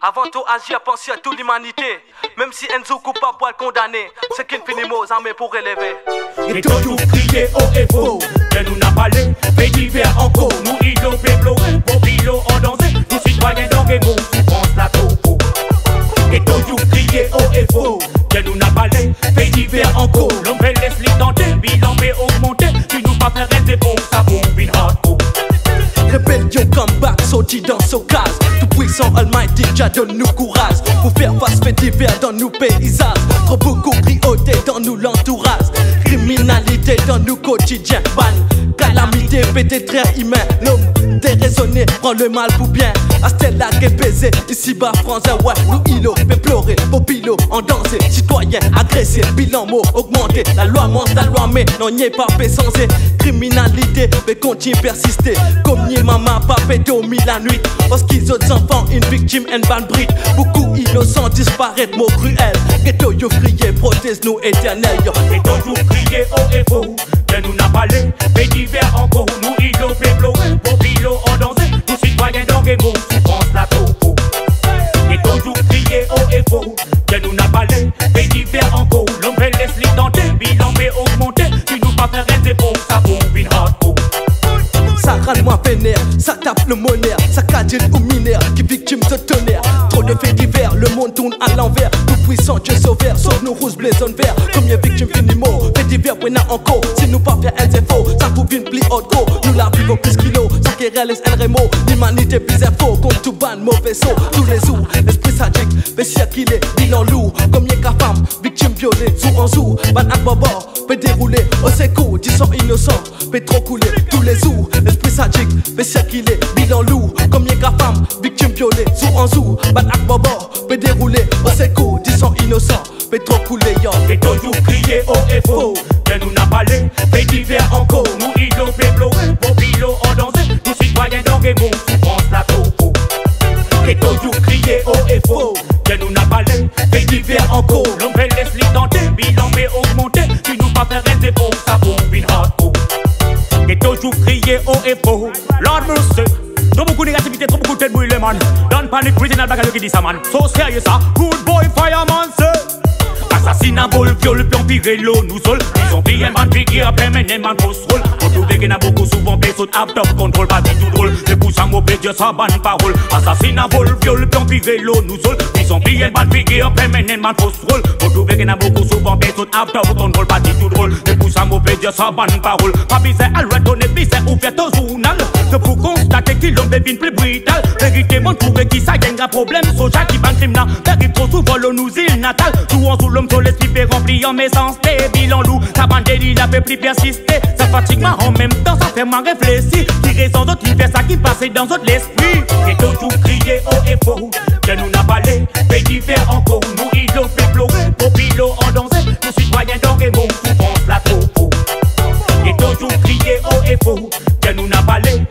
avant tout agir, penser à toute l'humanité. Même si Enzo coupable pour le condamner, c'est qu'il finit aux armées pour élever. Et toujours crier haut et faux, que nous n'a pas les faits divers en cours. Nous, îlots, péblo, popilo, en danger, nous citoyens d'Anguemo, souffrance la topo. Et toujours crier haut et faux, que nous n'a pas les faits divers en cours. Sorti dans ce cas Tout puissant Almighty déjà donne-nous courage. Pour faire face fait divers dans nos paysages. Trop beaucoup cruauté dans nous l'entourage Criminalité dans nos quotidiens. Ban, calamité, pété très humain L'homme déraisonné prend le mal pour bien. Astella qui est baisé, ici bas français ouais Nous fait pleurer, popilo en danger Citoyens agressés, bilan mot augmenté. La loi monte, la loi mais non n'y est pas censé. Criminalité, mais continue persister. Comme ni maman, papa dormi la nuit. Parce qu'ils autres enfants, une victime, une ban bride Beaucoup innocents disparaissent, mots cruels. Ghetto yo crier, protège nous éternel. Yo Et toujours crier haut et faux Que nous n'a pas les faits divers encore Nous îlots, péblo, popilo, en danger. Nous citoyens d'Anguemo, souffrance la topo Et toujours crier haut. Et faux Que nous n'a pas les faits divers encore L'homme fait dans tes bilans mais augmenter. Tu nous pas faire rester pour ça pour une hardcore Ça rend moi vénère, ça tape le monnaie, ça cadine ou minère, qui victime de tonnerre. Monde tourne à l'envers. Tout puissant, Dieu sauveur, sauve nos rouges blason verts. Combien victimes finit mort, faits divers, ouais, encore. Si nous pas faire faux, ça vous vient pli haut go. Nous la vivons plus kilo, ça qui réalise un rémo. L'humanité plus faux, contre tout ban, mauvais saut. Tous les jours, l'esprit sadique, baissière qu'il est, bilan lourd. Combien qu'à femme, victime violée, jour en jour. Ban à bobo, peut dérouler. Au secours, disons innocent, peut trop couler tous les jours. L'esprit sadique, qu'il est, bilan lourd. Combien qu'à femme, victime violée, jour en jour. Ban à bobo, peut dérouler. Au secours, disons innocent, peut trop couler yo. Et toujours crier haut et faux Que nous n'a pas les faits divers encore Nous îlots, péblo, popilo, en danger Nous citoyens d'Anguemo, souffrance la topo Et toujours crier haut et faux Que nous n'a pas les faits divers encore L'homme fait les dans tes bilans mais augmenter Faire rester pour ça pour hardcore Et toujours haut et Lord mercy. Trop beaucoup de négativité, trop beaucoup de man Don't panic, qui dit ça man. So sérieux ça, ah. good boy fireman say Assassinat, vol, viol, empiré l'eau, nous seuls Ils ont pris un man, piqué, après mené man, post rôle. On trouve qu'il a beaucoup souvent, personne up top, contrôle, pas du tout drôle. C'est pour ça, mon Dieu, ça banne parole. Assassinat, vol, viol, nous seuls Ils ont pris un man, piqué, après mené man, rôle. On trouve a beaucoup souvent, personne top, contrôle, pas du tout drôle. C'est pour ça, mon Dieu, ça banne parole. Pas bizarre, à redonner, bizarre, ouvert au journal. C'est pour constater qu'il l'homme devient plus brutal. Vérité, mon trouve qui ça, a un problème qui ban crime là, trop souvent, île natal. En sous l'homme, sur les fait rempli en mes sens. Débile en loup, ça bande la peut plus persister Ça fatigue moi en même temps, ça fait moi réfléchir. Tirer sans autre, l'hiver, ça qui passait dans autre l'esprit Et toujours crier haut et faux Que nous n'a pas les pays divers encore. Nous îlots, peuple, pour pilote en danger. Nous citoyens dans et mon souvent plateau Et toujours crier haut et faux Que nous n'a pas les